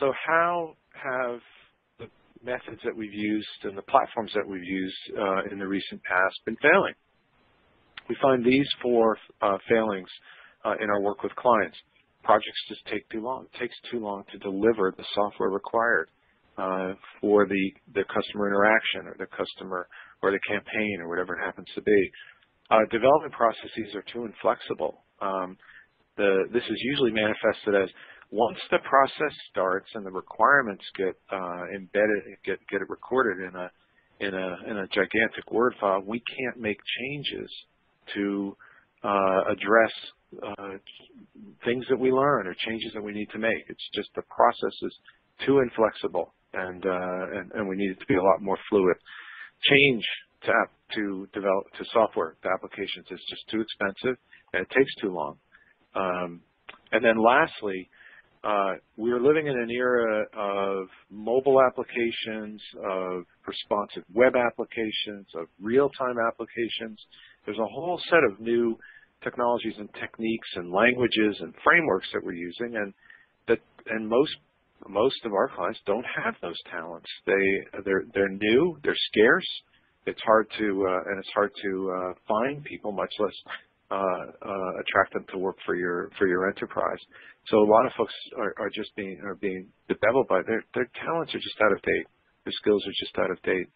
so how have the methods that we've used and the platforms that we've used uh, in the recent past been failing? We find these four uh, failings uh, in our work with clients. Projects just take too long. It takes too long to deliver the software required uh, for the, the customer interaction or the customer or the campaign or whatever it happens to be. Uh, development processes are too inflexible. Um, the, this is usually manifested as once the process starts and the requirements get uh, embedded, get get it recorded in a in a in a gigantic Word file, we can't make changes to uh, address uh, things that we learn or changes that we need to make. It's just the process is too inflexible, and uh, and, and we need it to be a lot more fluid. Change to app, to develop to software to applications is just too expensive, and it takes too long. Um, and then lastly, we are living in an era of mobile applications, of responsive web applications, of real-time applications. There's a whole set of new technologies and techniques and languages and frameworks that we're using, and that and most most of our clients don't have those talents. They they're new, they're scarce. It's hard to uh, and it's hard to uh, find people, much less uh, uh, Uh, uh, attract them to work for your for your enterprise. So a lot of folks are, are just being are being bedeviled by their their talents are just out of date. Their skills are just out of date.